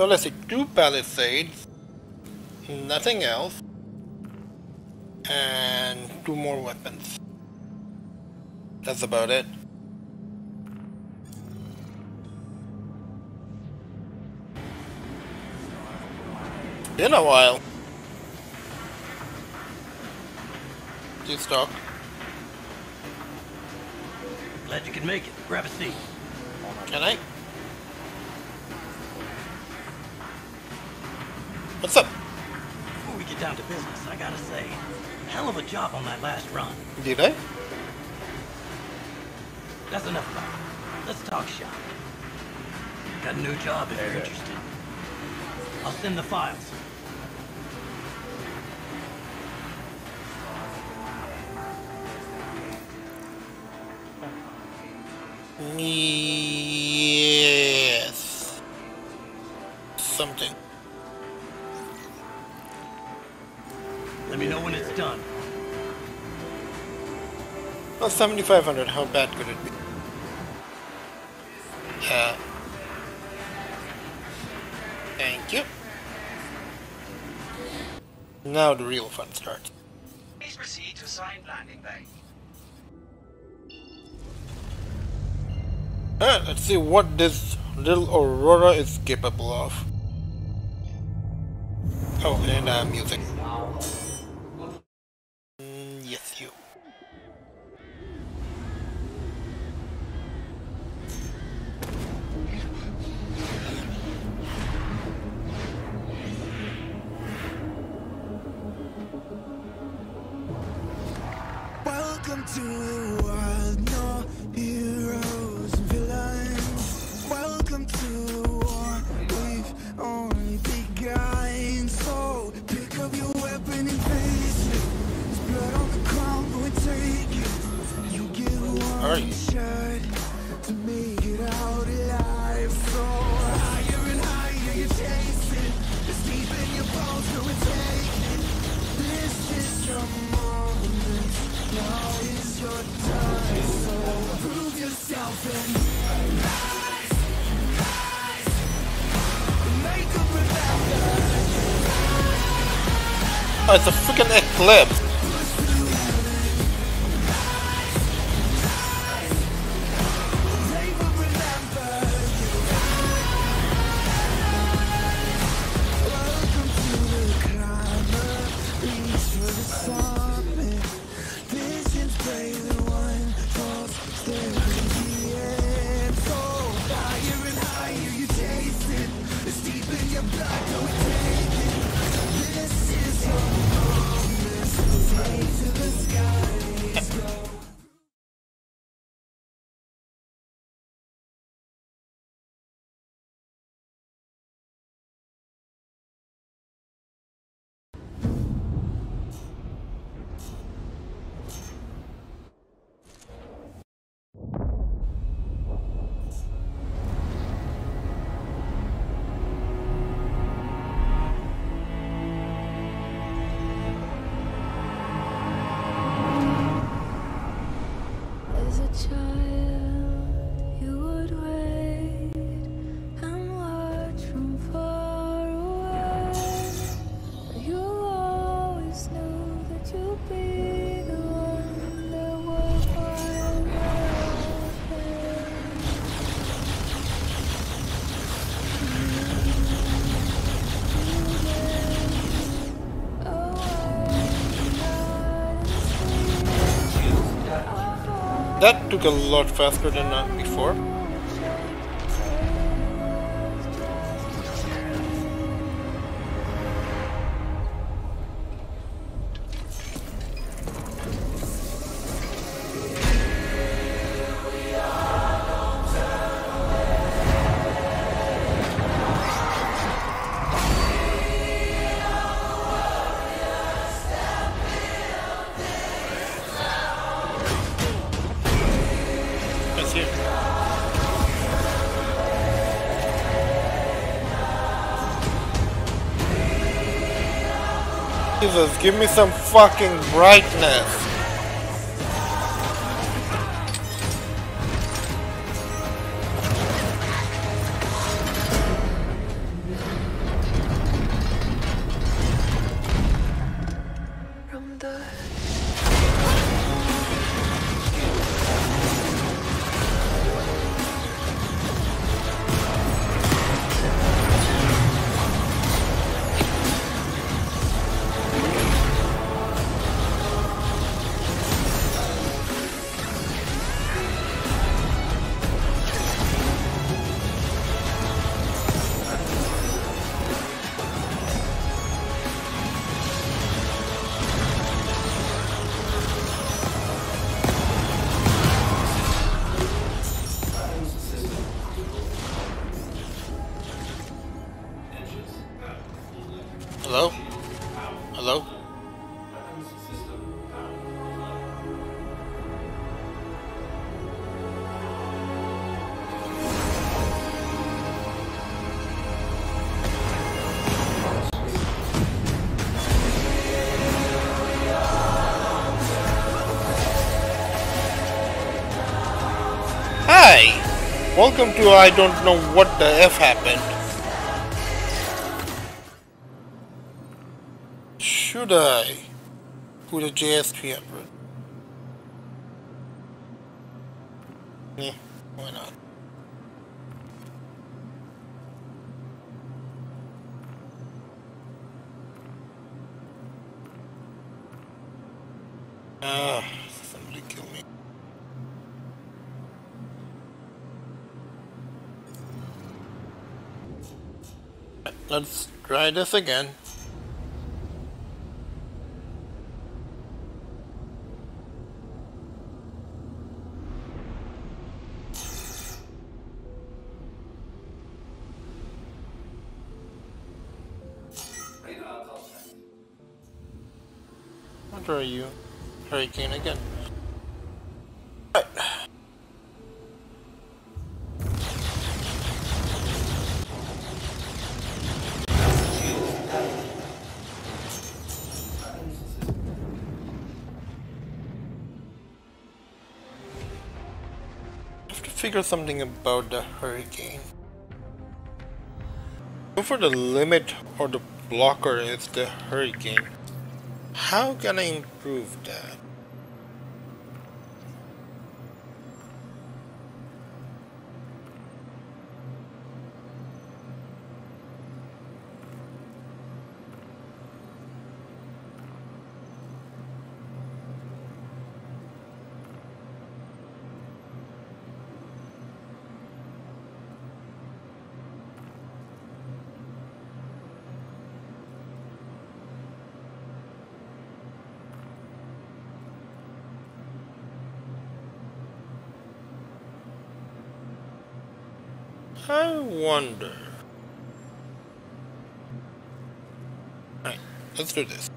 So let's see, two palisades, nothing else, and two more weapons. That's about it. Been a while. Please talk. Glad you can make it. Grab a seat. Can I? What's up? Before we get down to business, I gotta say, hell of a job on that last run. Did I? That's enough about it. Let's talk shop. Got a new job if you're interested. I'll send the files. Yes. Well, 7,500, how bad could it be? Yeah. Thank you. Now the real fun starts. Please proceed to assigned landing bay. Ah, let's see what this little Aurora is capable of. Oh, and uh, music. Welcome to the world, no heroes and villains. Welcome to the war, we've only begun. So pick up your weapon and face it. There's blood on the ground, and take it. You Are one you? shot to make it out Oh, it's a freaking eclipse. A lot faster than before. Jesus, give me some fucking brightness. Welcome to I don't know what the F happened. Should I put a JS300? Yeah, why not? Ah, somebody kill me. Let's try this again. What are you? Hurricane again. Figure something about the hurricane. Go for the limit or the blocker is the hurricane. How can I improve that? I wonder. Alright, let's do this.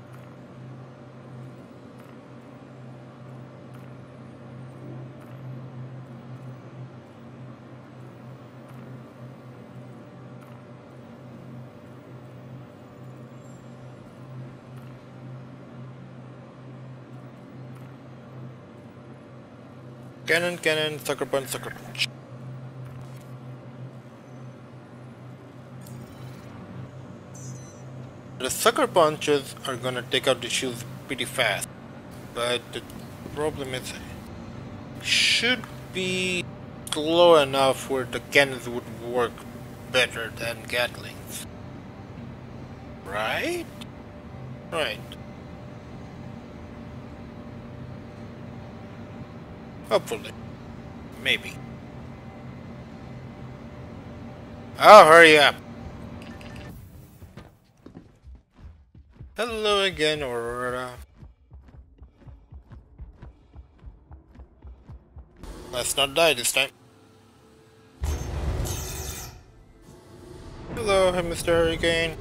Cannon, cannon, sucker punch, sucker punch. Sucker punches are gonna take out the shields pretty fast, but the problem is should be slow enough where the cannons would work better than Gatlings. Right? Right. Hopefully. Maybe. Oh, hurry up. Hello again, Aurora. Let's not die this time. Hello, Mr. Hurricane.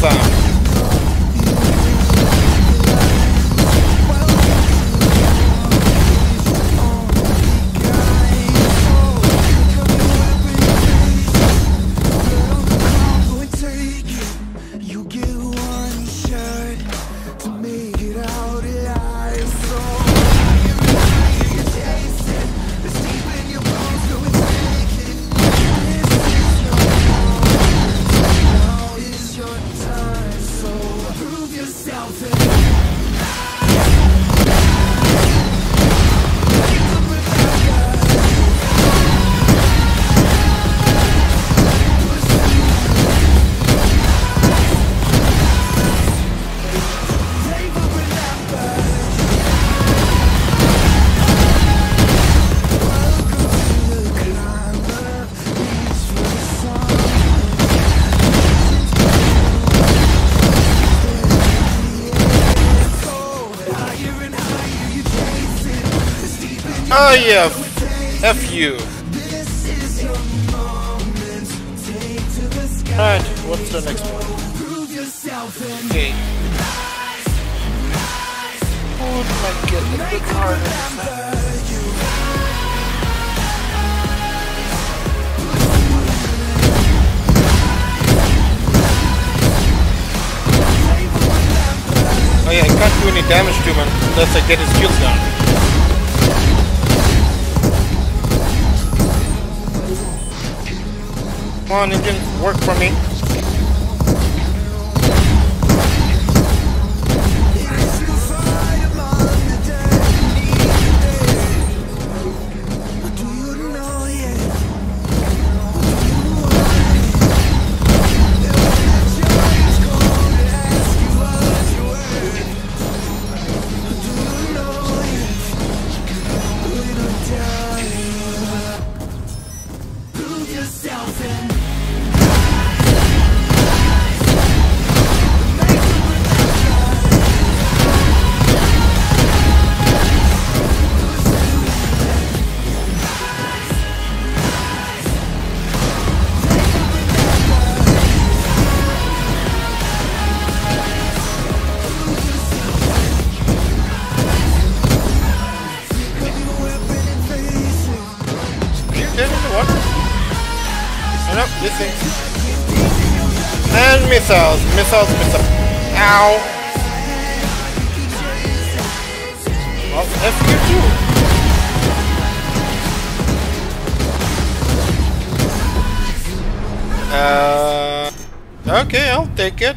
Sound. Oh yeah, F you. Alright, what's the next one? Okay. It might get bit harder. Oh yeah, I can't do any damage to him unless I get his shield down. Come on, engine, work for me. Missiles. Ow! Well, F you too. Uh, okay, I'll take it.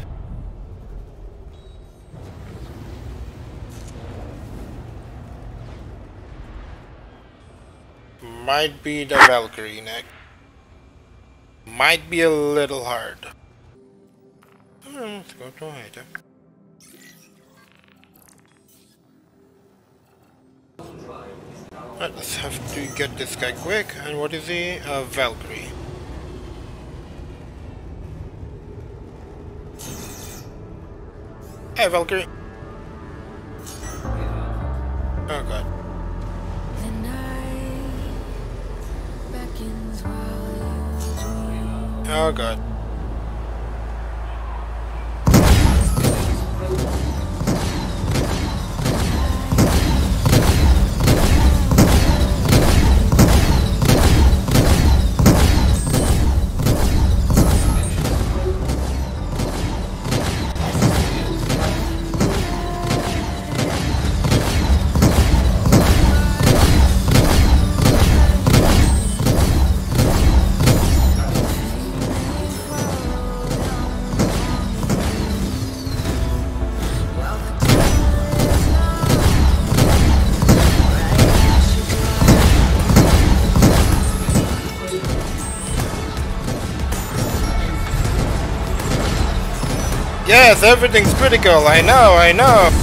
Might be the Valkyrie neck. Might be a little hard. Let's go to Haida. Right, let's have to get this guy quick. And what is he? A Valkyrie. Hey, Valkyrie. Oh god. The night while you everything's critical. I know, I know.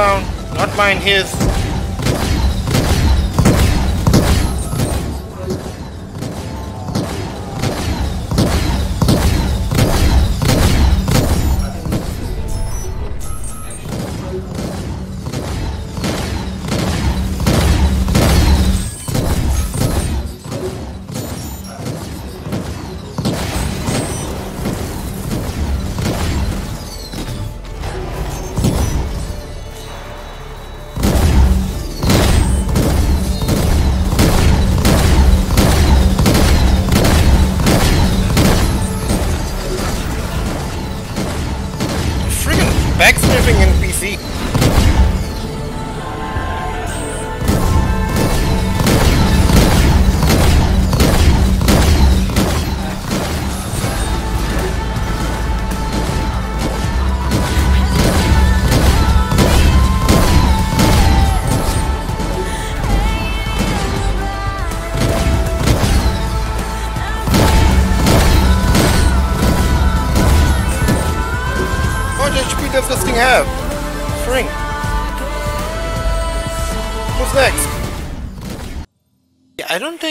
Down. Not mine, his.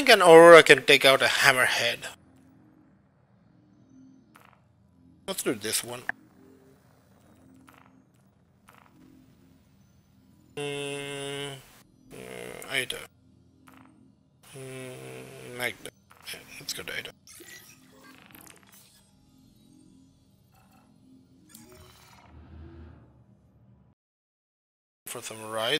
An Aurora can take out a Hammerhead. Let's do this one. Mm, mm, Ita. Mm, Magda. Let's go to. For some ride.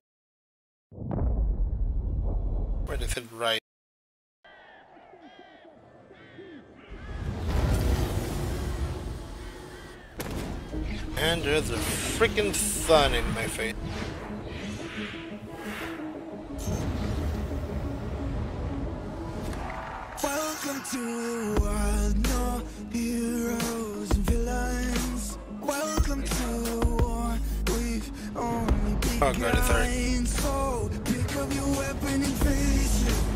There's a freaking sun in my face. Welcome to the world, no heroes and villains. Welcome to the war, we've only Oh, God, So pick up your weapon and face it.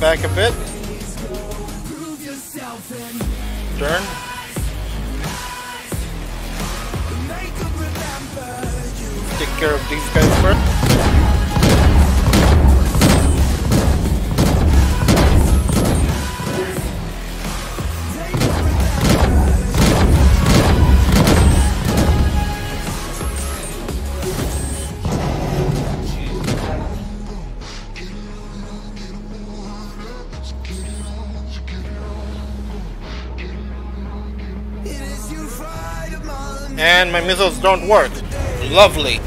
Back a bit. Turn. Take care of these guys first. My missiles don't work. Lovely.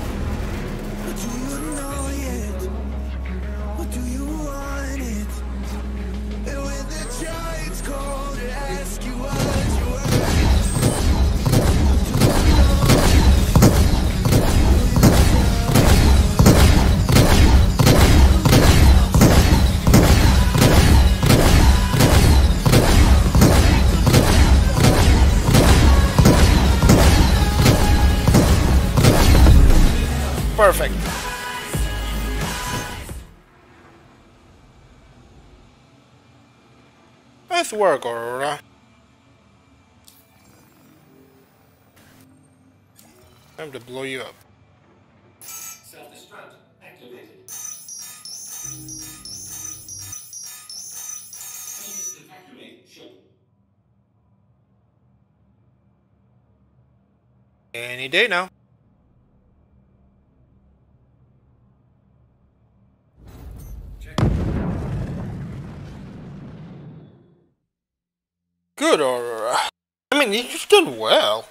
Nice work, Aurora. Time to blow you up. Self-destruct activated. Any day now. Good, Aurora. Uh, I mean, you've done well.